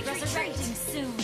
resurrecting soon.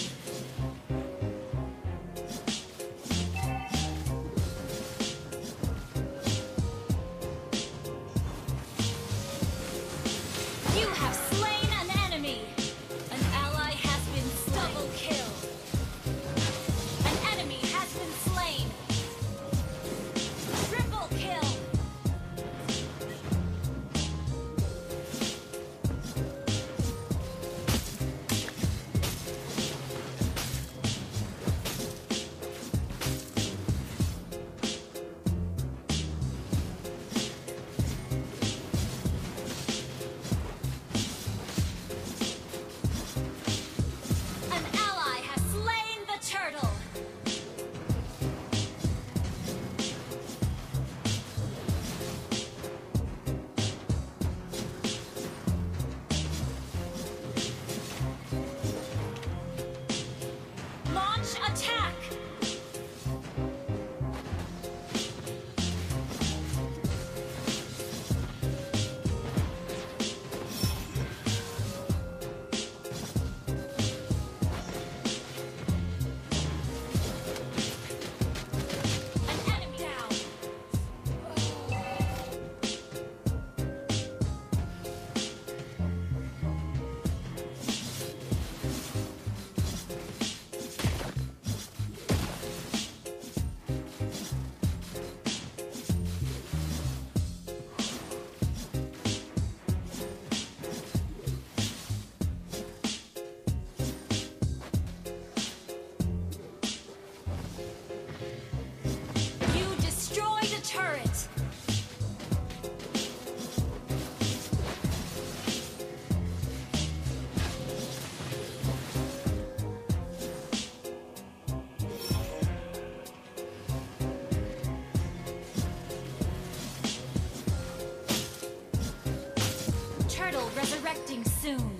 Resurrecting soon.